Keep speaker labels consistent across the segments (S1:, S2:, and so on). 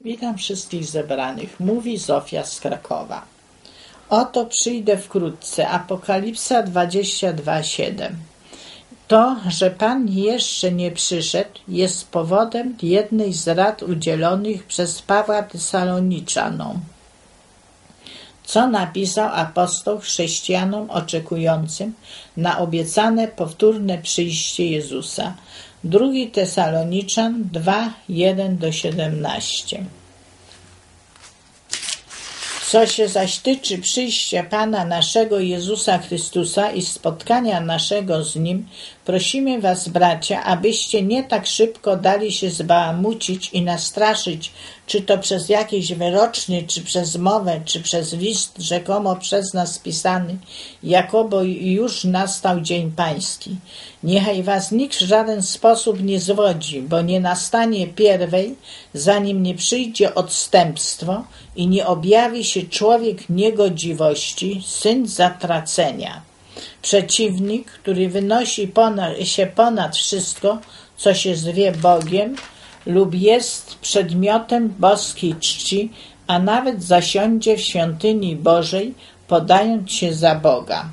S1: Witam wszystkich zebranych. Mówi Zofia z Krakowa. Oto przyjdę wkrótce. Apokalipsa 22:7. To, że Pan jeszcze nie przyszedł, jest powodem jednej z rad udzielonych przez Pawła Tesaloniczanów, co napisał apostoł chrześcijanom oczekującym na obiecane powtórne przyjście Jezusa. Drugi Tesaloniczan 2, 1 do 17. Co się zaś tyczy przyjścia Pana naszego Jezusa Chrystusa i spotkania naszego z Nim, prosimy Was, bracia, abyście nie tak szybko dali się zbałamucić i nastraszyć, czy to przez jakiś wyroczny, czy przez mowę, czy przez list rzekomo przez nas pisany, jakobo już nastał dzień Pański. Niechaj Was nikt w żaden sposób nie zwodzi, bo nie nastanie pierwej, zanim nie przyjdzie odstępstwo i nie objawi się człowiek niegodziwości, syn zatracenia. Przeciwnik, który wynosi ponad, się ponad wszystko, co się zwie Bogiem lub jest przedmiotem boskiej czci, a nawet zasiądzie w świątyni Bożej, podając się za Boga.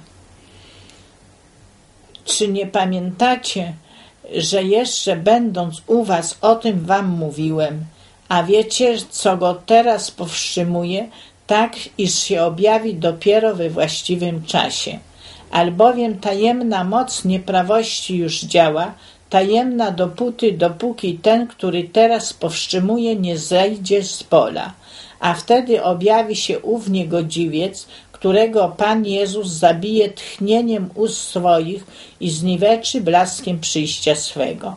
S1: Czy nie pamiętacie, że jeszcze będąc u was o tym wam mówiłem, a wiecie, co go teraz powstrzymuje, tak iż się objawi dopiero we właściwym czasie. Albowiem tajemna moc nieprawości już działa, tajemna dopóty, dopóki ten, który teraz powstrzymuje, nie zejdzie z pola. A wtedy objawi się ów niegodziwiec, którego Pan Jezus zabije tchnieniem ust swoich i zniweczy blaskiem przyjścia swego.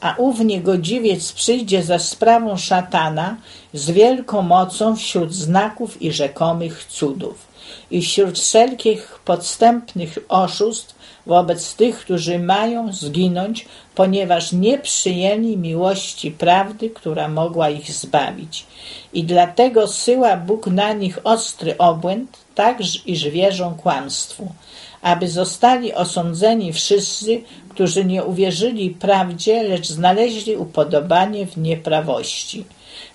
S1: A ów niegodziwiec przyjdzie za sprawą szatana z wielką mocą wśród znaków i rzekomych cudów i wśród wszelkich podstępnych oszustw wobec tych, którzy mają zginąć, ponieważ nie przyjęli miłości prawdy, która mogła ich zbawić. I dlatego syła Bóg na nich ostry obłęd, tak iż wierzą kłamstwu, aby zostali osądzeni wszyscy, którzy nie uwierzyli prawdzie, lecz znaleźli upodobanie w nieprawości.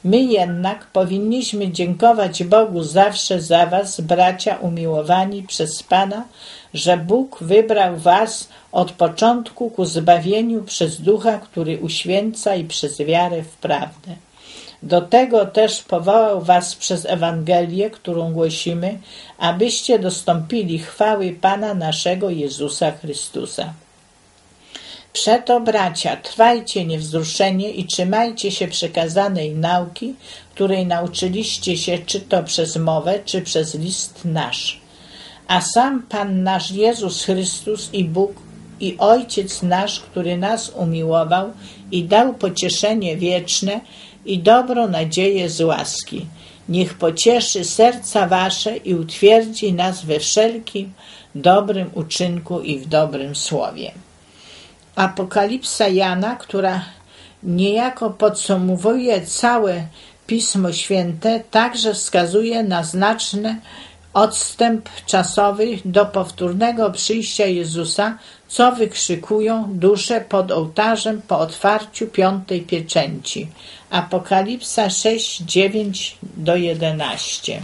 S1: My jednak powinniśmy dziękować Bogu zawsze za Was, bracia umiłowani przez Pana, że Bóg wybrał Was od początku ku zbawieniu przez Ducha, który uświęca i przez wiarę w prawdę. Do tego też powołał Was przez Ewangelię, którą głosimy, abyście dostąpili chwały Pana naszego Jezusa Chrystusa. Przeto, bracia, trwajcie niewzruszenie i trzymajcie się przekazanej nauki, której nauczyliście się, czy to przez mowę, czy przez list nasz. A sam Pan nasz Jezus Chrystus i Bóg i Ojciec nasz, który nas umiłował i dał pocieszenie wieczne i dobrą nadzieję z łaski. Niech pocieszy serca wasze i utwierdzi nas we wszelkim dobrym uczynku i w dobrym słowie. Apokalipsa Jana, która niejako podsumowuje całe Pismo Święte, także wskazuje na znaczny odstęp czasowy do powtórnego przyjścia Jezusa, co wykrzykują dusze pod ołtarzem po otwarciu piątej pieczęci. Apokalipsa 6, 9 do 11.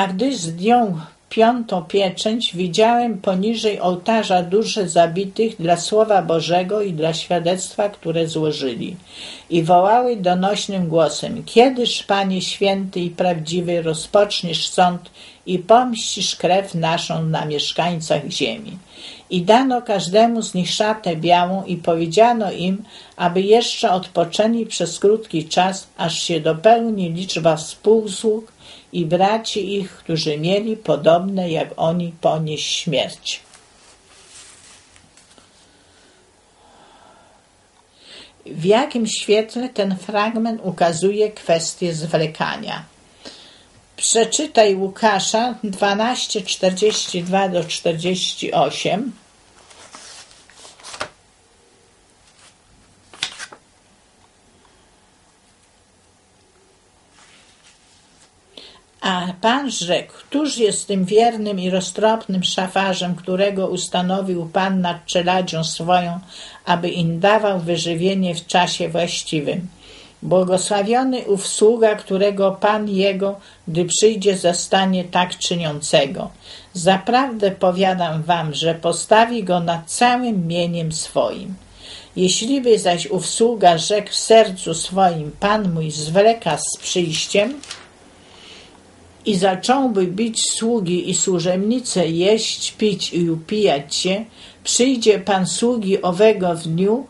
S1: A gdy zdjął piątą pieczęć, widziałem poniżej ołtarza dusze zabitych dla Słowa Bożego i dla świadectwa, które złożyli. I wołały donośnym głosem, kiedyż, Panie święty i prawdziwy, rozpoczniesz sąd i pomścisz krew naszą na mieszkańcach ziemi. I dano każdemu z nich szatę białą i powiedziano im, aby jeszcze odpoczęli przez krótki czas, aż się dopełni liczba współsług i braci ich, którzy mieli podobne jak oni ponieść śmierć. W jakim świetle ten fragment ukazuje kwestię zwlekania? Przeczytaj Łukasza 12:42 do 48. A Pan rzekł, któż jest tym wiernym i roztropnym szafarzem, którego ustanowił Pan nad czeladzią swoją, aby im dawał wyżywienie w czasie właściwym. Błogosławiony ów sługa, którego Pan jego, gdy przyjdzie, zastanie tak czyniącego. Zaprawdę powiadam wam, że postawi go nad całym mieniem swoim. Jeśliby zaś ów sługa rzekł w sercu swoim, Pan mój zwleka z przyjściem, i zacząłby bić sługi i służebnice, jeść, pić i upijać się, przyjdzie Pan sługi owego w dniu,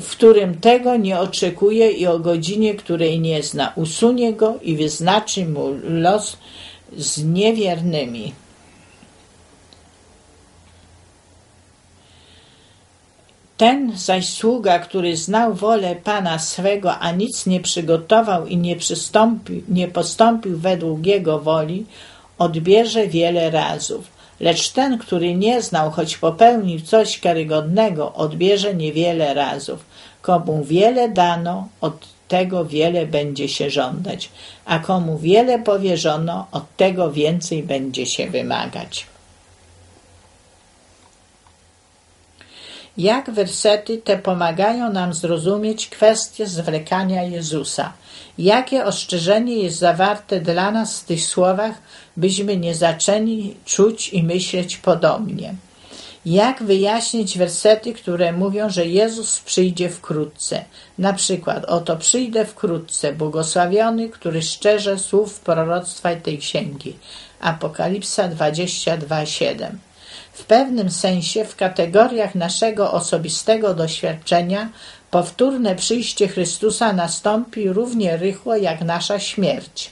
S1: w którym tego nie oczekuje i o godzinie, której nie zna. Usunie go i wyznaczy mu los z niewiernymi. Ten zaś sługa, który znał wolę Pana swego, a nic nie przygotował i nie, nie postąpił według jego woli, odbierze wiele razów. Lecz ten, który nie znał, choć popełnił coś karygodnego, odbierze niewiele razów. Komu wiele dano, od tego wiele będzie się żądać, a komu wiele powierzono, od tego więcej będzie się wymagać. Jak wersety te pomagają nam zrozumieć kwestię zwlekania Jezusa? Jakie ostrzeżenie jest zawarte dla nas w tych słowach, byśmy nie zaczęli czuć i myśleć podobnie? Jak wyjaśnić wersety, które mówią, że Jezus przyjdzie wkrótce? Na przykład, oto przyjdę wkrótce, błogosławiony, który szczerze słów proroctwa tej księgi. Apokalipsa 22:7. W pewnym sensie w kategoriach naszego osobistego doświadczenia powtórne przyjście Chrystusa nastąpi równie rychło jak nasza śmierć.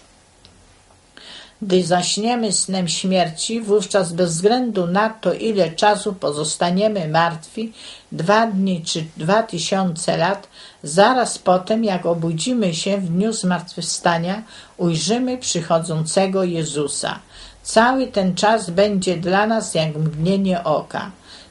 S1: Gdy zaśniemy snem śmierci, wówczas bez względu na to, ile czasu pozostaniemy martwi, dwa dni czy dwa tysiące lat, zaraz potem, jak obudzimy się w dniu zmartwychwstania, ujrzymy przychodzącego Jezusa. Cały ten czas będzie dla nas jak mgnienie oka.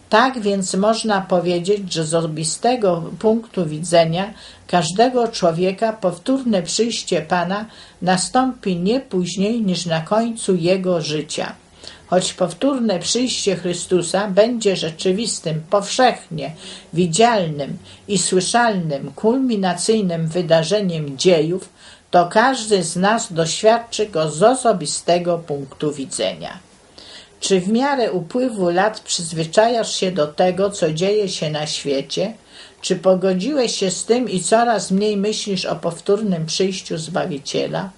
S1: Tak więc można powiedzieć, że z osobistego punktu widzenia każdego człowieka powtórne przyjście Pana nastąpi nie później niż na końcu jego życia. Choć powtórne przyjście Chrystusa będzie rzeczywistym, powszechnie widzialnym i słyszalnym, kulminacyjnym wydarzeniem dziejów, to każdy z nas doświadczy go z osobistego punktu widzenia. Czy w miarę upływu lat przyzwyczajasz się do tego, co dzieje się na świecie? Czy pogodziłeś się z tym i coraz mniej myślisz o powtórnym przyjściu Zbawiciela?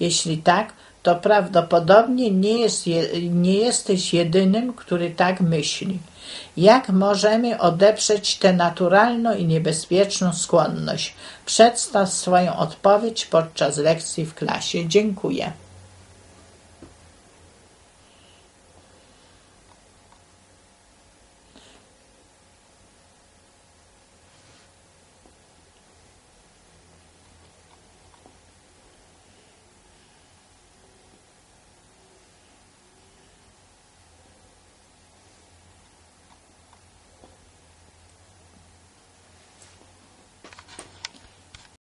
S1: Jeśli tak, to prawdopodobnie nie, jest, nie jesteś jedynym, który tak myśli. Jak możemy odeprzeć tę naturalną i niebezpieczną skłonność? Przedstaw swoją odpowiedź podczas lekcji w klasie. Dziękuję.